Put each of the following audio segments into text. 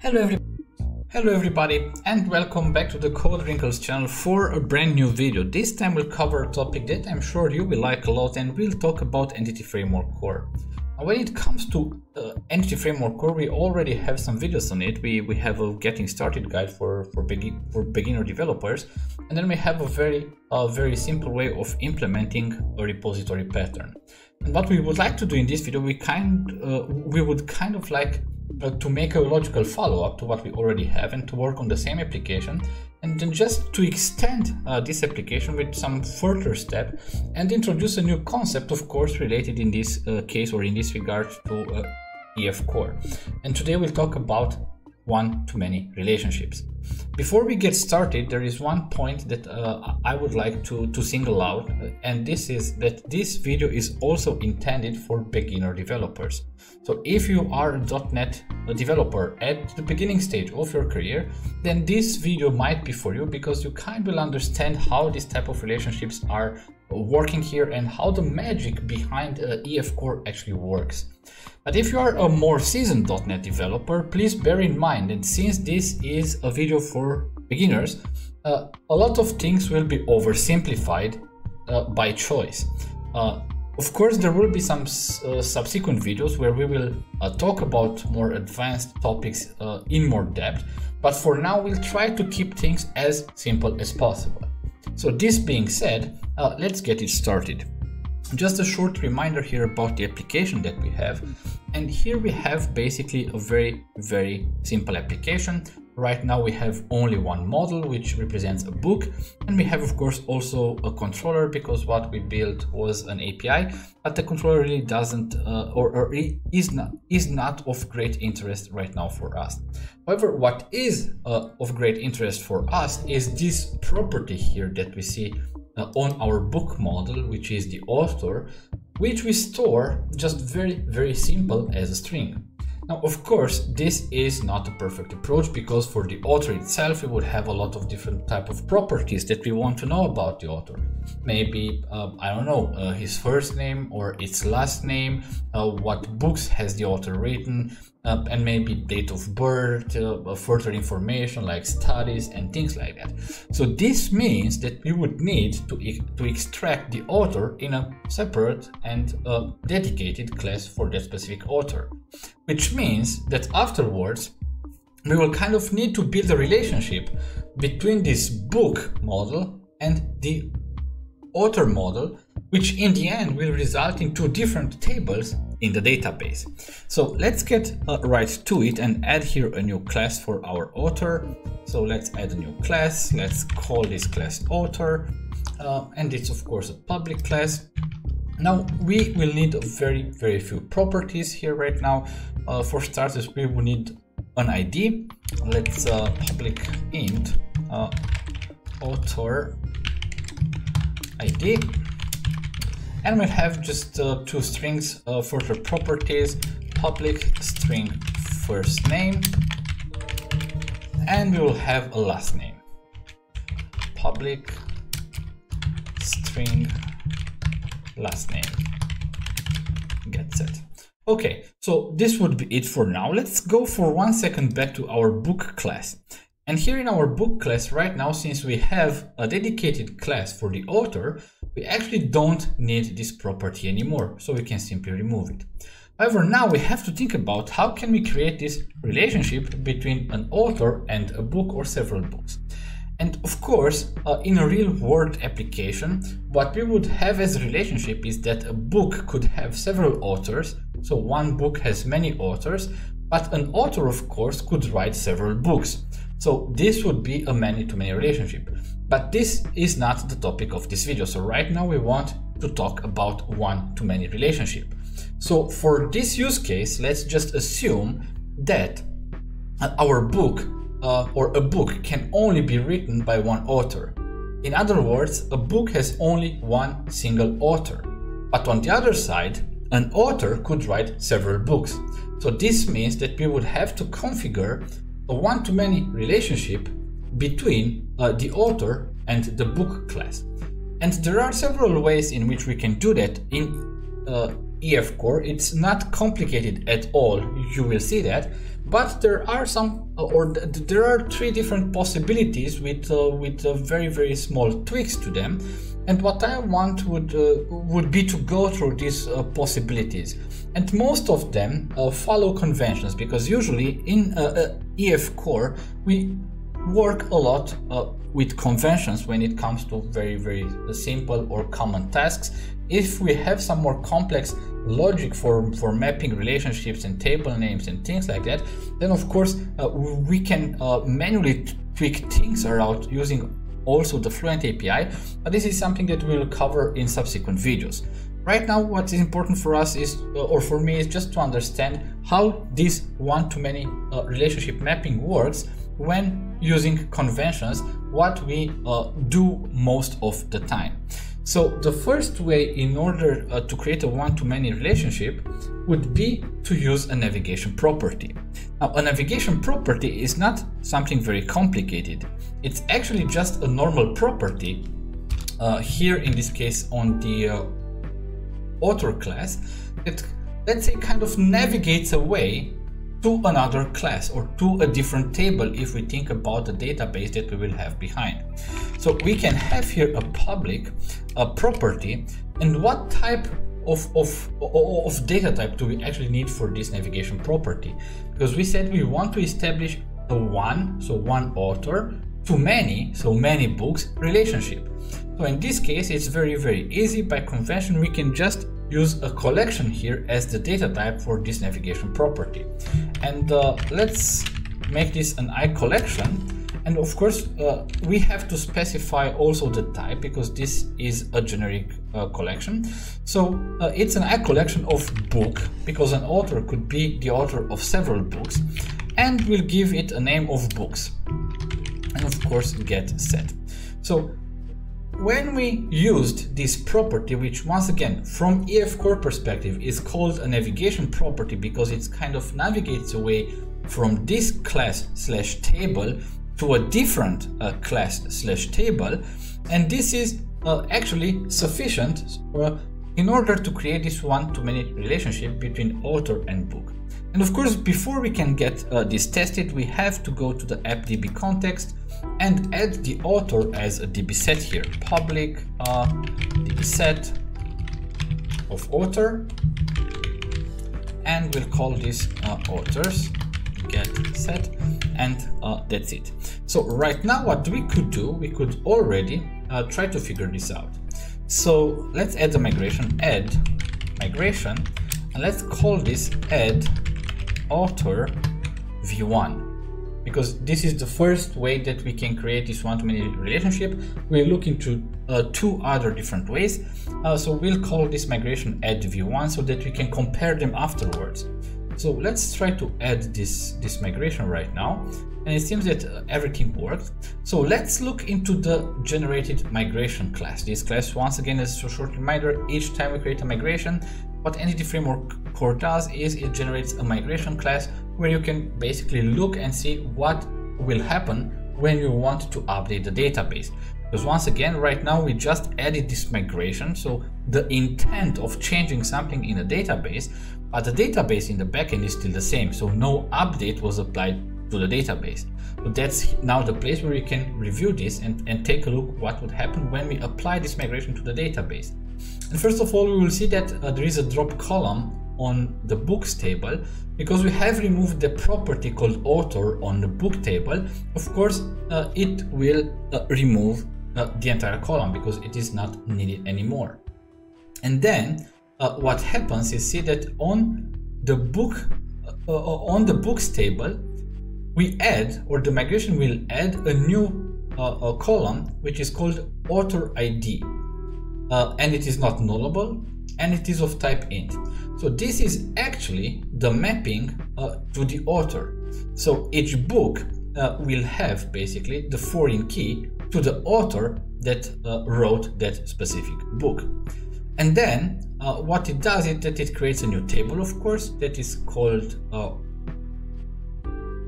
Hello, every Hello everybody and welcome back to the Codewrinkles channel for a brand new video. This time we'll cover a topic that I'm sure you will like a lot and we'll talk about Entity Framework Core. Now, when it comes to uh, Entity Framework Core, we already have some videos on it. We, we have a getting started guide for, for, begin, for beginner developers and then we have a very, uh, very simple way of implementing a repository pattern. And what we would like to do in this video, we kind uh, we would kind of like uh, to make a logical follow-up to what we already have and to work on the same application and then just to extend uh, this application with some further step and introduce a new concept of course related in this uh, case or in this regard to uh, EF core. And today we'll talk about one-to-many relationships. Before we get started, there is one point that uh, I would like to, to single out, and this is that this video is also intended for beginner developers. So if you are a .NET developer at the beginning stage of your career, then this video might be for you because you kind of will understand how these type of relationships are working here and how the magic behind uh, EF Core actually works. But if you are a more seasoned .NET developer, please bear in mind that since this is a video for beginners, uh, a lot of things will be oversimplified uh, by choice. Uh, of course, there will be some uh, subsequent videos where we will uh, talk about more advanced topics in more depth, but for now we'll try to keep things as simple as possible. So this being said, uh, let's get it started. Just a short reminder here about the application that we have. And here we have basically a very, very simple application Right now we have only one model which represents a book and we have of course also a controller because what we built was an API but the controller really doesn't uh, or, or is not is not of great interest right now for us. However, what is uh, of great interest for us is this property here that we see uh, on our book model which is the author which we store just very very simple as a string. Now, of course, this is not a perfect approach because for the author itself, we would have a lot of different type of properties that we want to know about the author. Maybe, uh, I don't know, uh, his first name or its last name, uh, what books has the author written, uh, and maybe date of birth, uh, further information like studies and things like that. So this means that we would need to, e to extract the author in a separate and uh, dedicated class for that specific author, which means that afterwards we will kind of need to build a relationship between this book model and the author model, which in the end will result in two different tables in the database. So let's get uh, right to it and add here a new class for our author. So let's add a new class. Let's call this class author. Uh, and it's of course a public class. Now we will need very, very few properties here right now. Uh, for starters, we will need an ID. Let's uh, public int uh, author ID and we have just uh, two strings uh, for the properties. Public string first name. And we will have a last name. Public string last name. Get set. Okay so this would be it for now. Let's go for one second back to our book class. And here in our book class right now, since we have a dedicated class for the author, we actually don't need this property anymore, so we can simply remove it. However, now we have to think about how can we create this relationship between an author and a book or several books. And of course, uh, in a real world application, what we would have as a relationship is that a book could have several authors. So one book has many authors, but an author, of course, could write several books. So this would be a many-to-many relationship. But this is not the topic of this video. So right now we want to talk about one-to-many relationship. So for this use case, let's just assume that our book uh, or a book can only be written by one author. In other words, a book has only one single author. But on the other side, an author could write several books. So this means that we would have to configure a one-to-many relationship between uh, the author and the book class. And there are several ways in which we can do that in uh, EF core. It's not complicated at all, you will see that. But there are some, uh, or th there are three different possibilities with uh, with uh, very very small tweaks to them. And what I want would uh, would be to go through these uh, possibilities. And most of them follow conventions because usually in EF core we work a lot with conventions when it comes to very very simple or common tasks if we have some more complex logic for, for mapping relationships and table names and things like that, then of course uh, we can uh, manually tweak things around using also the Fluent API, but this is something that we'll cover in subsequent videos. Right now, what is important for us is, uh, or for me, is just to understand how this one-to-many uh, relationship mapping works when using conventions, what we uh, do most of the time. So the first way in order uh, to create a one-to-many relationship would be to use a navigation property. Now a navigation property is not something very complicated. It's actually just a normal property uh, here in this case on the uh, author class that let's say kind of navigates away to another class or to a different table if we think about the database that we will have behind. So we can have here a public a property and what type of, of, of data type do we actually need for this navigation property? Because we said we want to establish a one, so one author, to many, so many books relationship. So in this case, it's very, very easy. By convention, we can just use a collection here as the data type for this navigation property. And uh, let's make this an I collection. And of course, uh, we have to specify also the type because this is a generic uh, collection. So uh, it's an I collection of book because an author could be the author of several books and we'll give it a name of books. And of course, get set. So when we used this property, which once again, from EF core perspective, is called a navigation property because it kind of navigates away from this class slash table to a different uh, class slash table. And this is uh, actually sufficient uh, in order to create this one-to-many relationship between author and book. And of course, before we can get uh, this tested, we have to go to the appdb context and add the author as a db set here. Public uh, db set of author, and we'll call this uh, authors get set, and uh, that's it. So right now, what we could do, we could already uh, try to figure this out. So let's add the migration, add migration, and let's call this add author v1 because this is the first way that we can create this one-to-many relationship. We're looking to uh, two other different ways. Uh, so we'll call this migration add v1 so that we can compare them afterwards. So let's try to add this, this migration right now. And it seems that uh, everything worked. So let's look into the generated migration class. This class, once again, is a short reminder, each time we create a migration, what Entity Framework Core does is it generates a migration class where you can basically look and see what will happen when you want to update the database. Because once again, right now we just added this migration, so the intent of changing something in a database, but the database in the backend is still the same, so no update was applied to the database. So that's now the place where you can review this and, and take a look what would happen when we apply this migration to the database. And first of all, we will see that uh, there is a drop column on the books table because we have removed the property called author on the book table. Of course, uh, it will uh, remove uh, the entire column because it is not needed anymore. And then uh, what happens is see that on the book uh, on the books table we add or the migration will add a new column which is called author ID uh, and it is not nullable and it is of type int. So this is actually the mapping uh, to the author. So each book uh, will have basically the foreign key to the author that uh, wrote that specific book. And then uh, what it does is that it creates a new table, of course, that is called uh,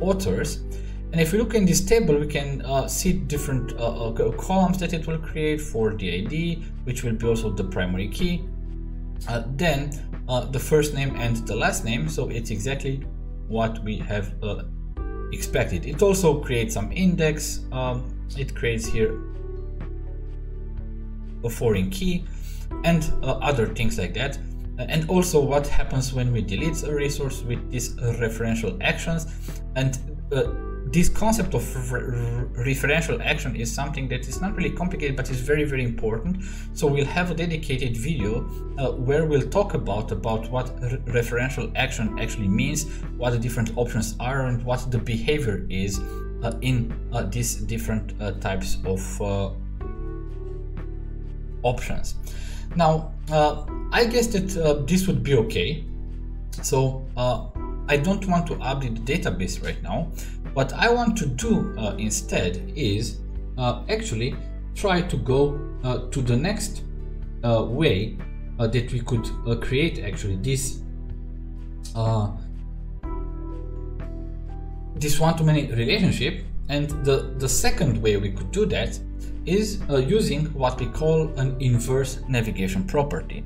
authors and if we look in this table, we can uh, see different uh, uh columns that it will create for the ID, which will be also the primary key. Uh, then uh, the first name and the last name. So it's exactly what we have uh, expected. It also creates some index. Um, it creates here a foreign key and uh, other things like that. And also what happens when we delete a resource with these referential actions and uh, this concept of referential action is something that is not really complicated but is very very important. So we'll have a dedicated video uh, where we'll talk about about what referential action actually means what the different options are and what the behavior is uh, in uh, these different uh, types of uh, options. Now uh, i guess that this would be okay. So I don't want to update the database right now. What I want to do uh, instead is uh, actually try to go uh, to the next uh, way uh, that we could uh, create actually this this one-to-many relationship and the, the second way we could do that is using what we call an inverse navigation property.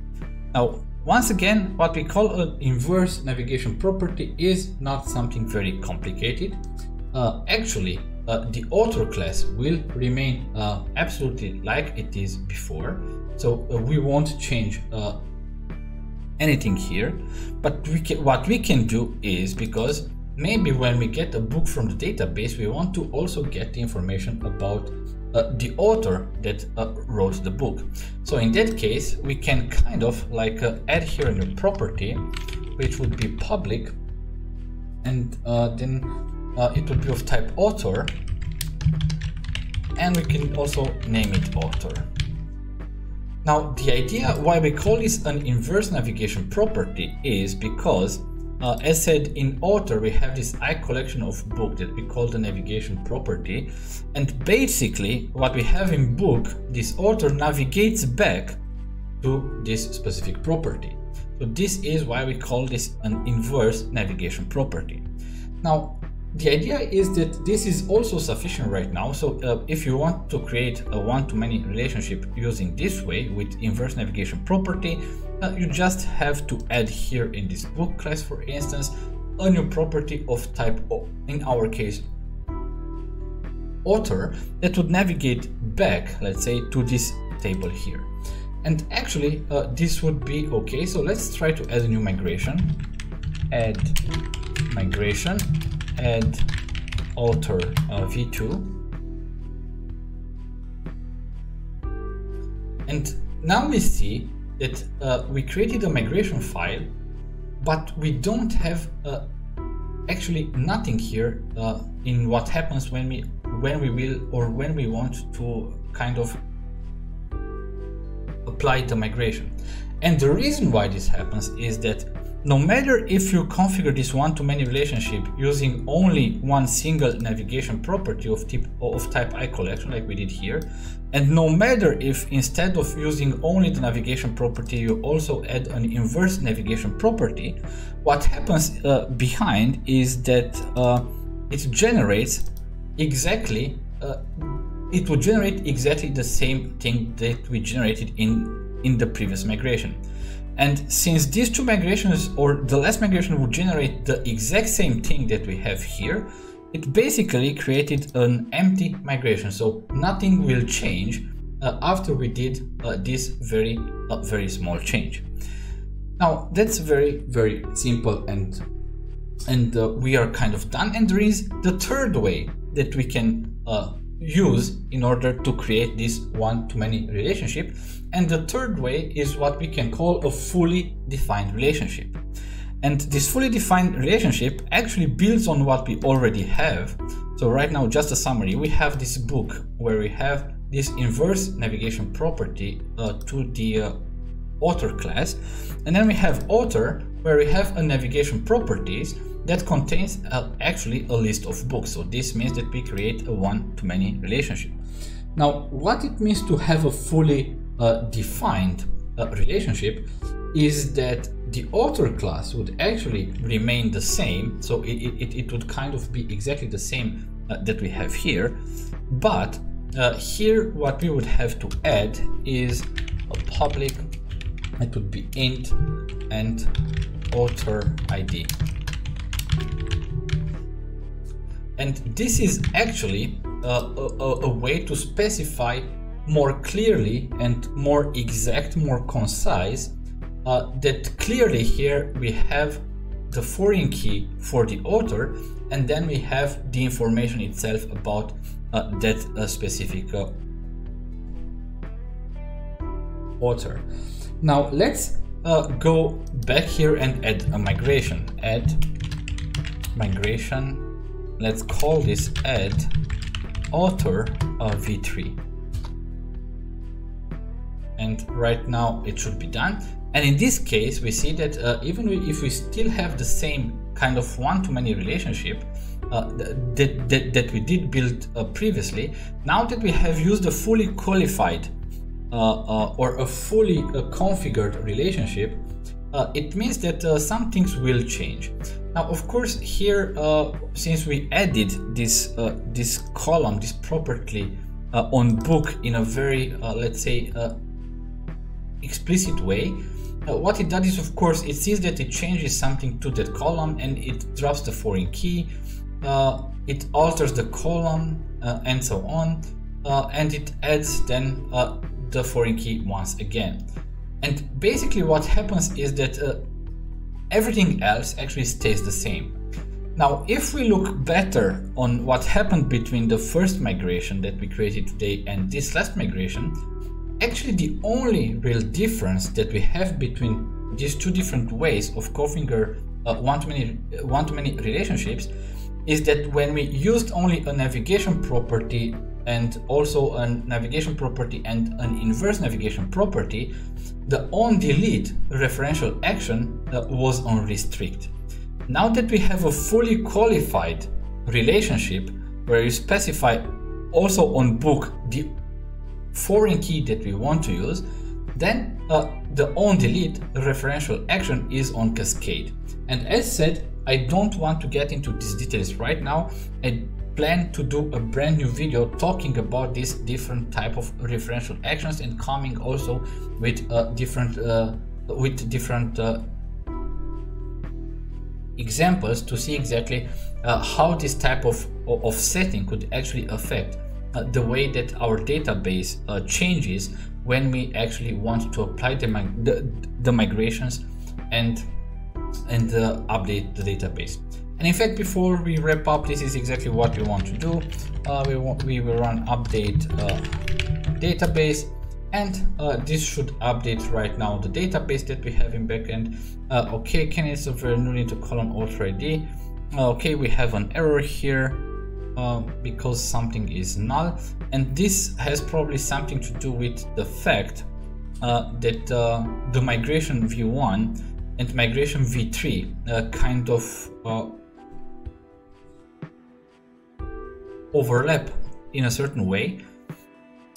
Now once again, what we call an inverse navigation property is not something very complicated. Uh, actually, uh, the author class will remain uh, absolutely like it is before. So uh, we won't change uh, anything here. But we can, what we can do is because maybe when we get a book from the database, we want to also get the information about uh, the author that uh, wrote the book. So in that case, we can kind of like uh, add here a new property, which would be public, and uh, then uh, it would be of type author, and we can also name it author. Now, the idea why we call this an inverse navigation property is because uh, as said in author, we have this I collection of book that we call the navigation property. And basically what we have in book, this author navigates back to this specific property. So this is why we call this an inverse navigation property. Now, the idea is that this is also sufficient right now. So uh, if you want to create a one-to-many relationship using this way with inverse navigation property, uh, you just have to add here in this book class, for instance, a new property of type O, in our case, author, that would navigate back, let's say, to this table here. And actually, uh, this would be okay. So let's try to add a new migration. Add migration add author uh, v2 and now we see that uh, we created a migration file but we don't have uh, actually nothing here uh, in what happens when we when we will or when we want to kind of apply the migration. And the reason why this happens is that no matter if you configure this one-to-many relationship using only one single navigation property of type, of type iCollection like we did here, and no matter if instead of using only the navigation property you also add an inverse navigation property, what happens uh, behind is that uh, it generates exactly uh, it would generate exactly the same thing that we generated in in the previous migration. And since these two migrations or the last migration would generate the exact same thing that we have here, it basically created an empty migration. So nothing will change uh, after we did uh, this very, uh, very small change. Now that's very, very simple and and uh, we are kind of done. And there is the third way that we can uh, use in order to create this one-to-many relationship. And the third way is what we can call a fully defined relationship. And this fully defined relationship actually builds on what we already have. So right now, just a summary, we have this book where we have this inverse navigation property uh, to the uh, author class. And then we have author where we have a navigation properties that contains uh, actually a list of books. So this means that we create a one-to-many relationship. Now, what it means to have a fully uh, defined uh, relationship is that the author class would actually remain the same. So it, it, it would kind of be exactly the same uh, that we have here. But uh, here, what we would have to add is a public it would be int and author ID. And this is actually a, a, a way to specify more clearly and more exact, more concise, uh, that clearly here we have the foreign key for the author and then we have the information itself about uh, that uh, specific uh, author. Now let's uh, go back here and add a migration. Add migration. Let's call this add author uh, v3 and right now it should be done and in this case we see that uh, even if we still have the same kind of one-to-many relationship uh, that, that, that we did build uh, previously now that we have used a fully qualified or a fully uh, configured relationship it means that some things will change now of course here since we added this this column this property on book in a very let's say explicit way. Uh, what it does is, of course, it sees that it changes something to that column and it drops the foreign key, uh, it alters the column uh, and so on, uh, and it adds then uh, the foreign key once again. And basically what happens is that uh, everything else actually stays the same. Now, if we look better on what happened between the first migration that we created today and this last migration, Actually, the only real difference that we have between these two different ways of configure uh, one-to-many one-to-many relationships is that when we used only a navigation property and also a navigation property and an inverse navigation property, the on delete referential action uh, was on restrict. Now that we have a fully qualified relationship where you specify also on book the foreign key that we want to use, then uh, the on delete referential action is on cascade. And as said, I don't want to get into these details right now. I plan to do a brand new video talking about these different type of referential actions and coming also with different uh, with different uh, examples to see exactly uh, how this type of, of setting could actually affect uh, the way that our database uh, changes when we actually want to apply the, the, the migrations and and update the database. And in fact, before we wrap up, this is exactly what we want to do. Uh, we, want, we will run update uh, database and uh, this should update right now the database that we have in backend. okay, can insert new into column author ID. okay, we have an error here. Um, because something is null and this has probably something to do with the fact uh, that uh, the migration v1 and migration v3 uh, kind of uh, overlap in a certain way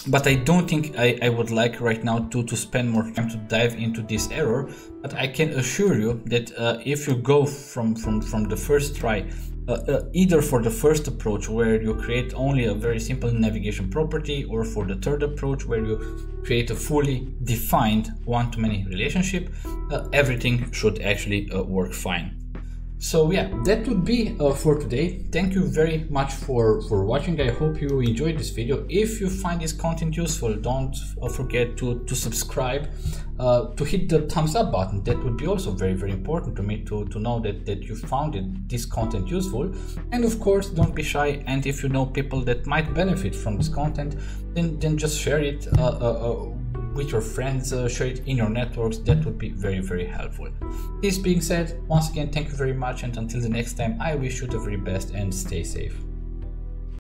but I don't think I, I would like right now to, to spend more time to dive into this error but I can assure you that uh, if you go from, from, from the first try uh, uh, either for the first approach where you create only a very simple navigation property or for the third approach where you create a fully defined one-to-many relationship, uh, everything should actually uh, work fine. So yeah, that would be uh, for today. Thank you very much for, for watching. I hope you enjoyed this video. If you find this content useful, don't uh, forget to, to subscribe, uh, to hit the thumbs up button. That would be also very, very important to me to, to know that, that you found it, this content useful. And of course, don't be shy. And if you know people that might benefit from this content, then, then just share it uh, uh, with your friends, uh, share it in your networks. That would be very, very helpful. This being said, once again, thank you very much. And until the next time, I wish you the very best and stay safe.